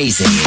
crazy.